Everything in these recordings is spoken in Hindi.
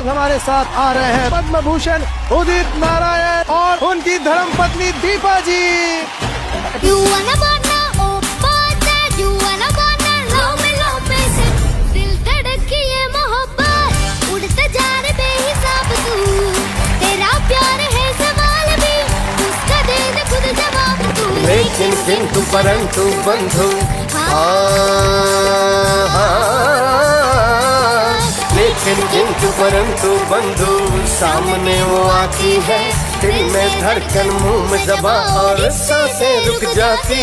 आज हमारे साथ आ रहे हैं पद्म भूषण उदित नारायण और उनकी धर्म पत्नी दीपा जी। है लेकिन किंतु परंतु बंधु हाँ, लेकिन किंतु परंतु बंधु, सामने वो आती है। दिल में धड़कन, मुँह में दबा और साँसें रुक जाती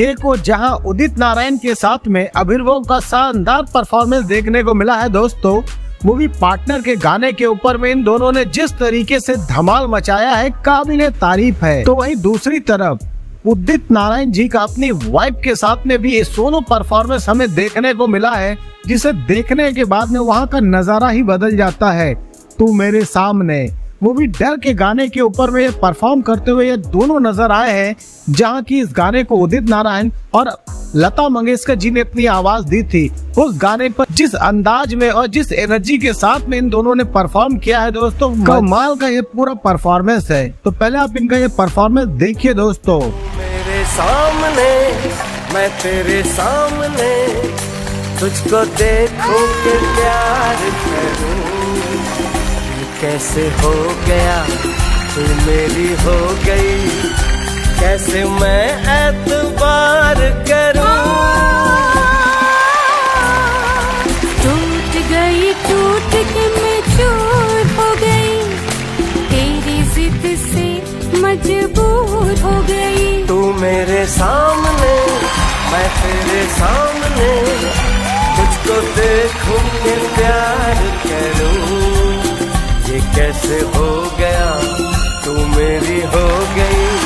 एक जहाँ उदित नारायण के साथ में अभिर्वो का शानदार परफॉर्मेंस देखने को मिला है दोस्तों। मूवी पार्टनर के गाने के ऊपर में इन दोनों ने जिस तरीके से धमाल मचाया है काबिल तारीफ़ है। तो वहीं दूसरी तरफ़ उदित नारायण जी का अपनी वाइफ के साथ में भी सोलो परफॉर्मेंस हमें देखने को मिला है, जिसे देखने के बाद में वहाँ का नज़ारा ही बदल जाता है। तू मेरे सामने। वो भी डर के गाने के ऊपर में परफॉर्म करते हुए ये दोनों नज़र आए हैं, जहाँ की इस गाने को उदित नारायण और लता मंगेशकर जी ने अपनी आवाज़ दी थी। उस गाने पर जिस अंदाज में और जिस एनर्जी के साथ में इन दोनों ने परफॉर्म किया है दोस्तों, कमाल का ये पूरा परफॉर्मेंस है। तो पहले आप इनका ये परफॉर्मेंस देखिए दोस्तों। सामने, मैं तेरे सामने, तुझको देखूँ के प्यार करूँ। कैसे हो गया? तू मेरी हो गई। कैसे मैं एतबार करूँ मेरे सामने, मैं तेरे सामने, तुझको देखूँ ये प्यार करूँ। ये कैसे हो गया? तू मेरी हो गई।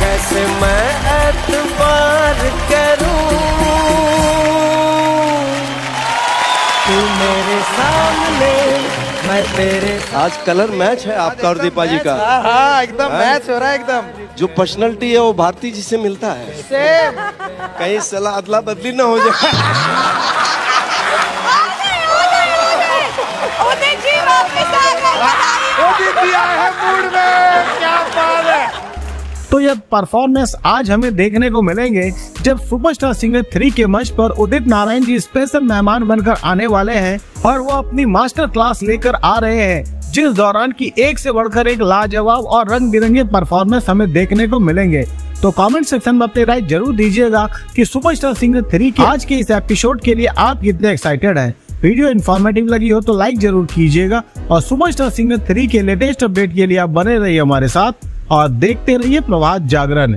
कैसे मैं मैं तेरे आज कलर मैच है आपका और दीपा जी का। हाँ। हाँ एकदम हाँ? मैच हो रहा है एकदम। जो पर्सनैलिटी है वो भारती जी से मिलता है। सेम कहीं सलाह अदला बदली ना हो जाए। तो यह परफॉर्मेंस आज हमें देखने को मिलेंगे जब सुपरस्टार सिंगर थ्री के मंच पर उदित नारायण जी स्पेशल मेहमान बनकर आने वाले हैं और वो अपनी मास्टर क्लास लेकर आ रहे हैं, जिस दौरान की एक से बढ़कर एक लाजवाब और रंग बिरंगे परफॉर्मेंस हमें देखने को मिलेंगे। तो कमेंट सेक्शन में अपनी राय ज़रूर दीजिएगा कि सुपरस्टार सिंगर थ्री के आज के इस एपिसोड के लिए आप कितने एक्साइटेड हैं। वीडियो इन्फॉर्मेटिव लगी हो तो लाइक ज़रूर कीजिएगा और सुपरस्टार सिंगर थ्री के लेटेस्ट अपडेट के लिए आप बने रहिए हमारे साथ। और देखते रहिए प्रभात जागरण।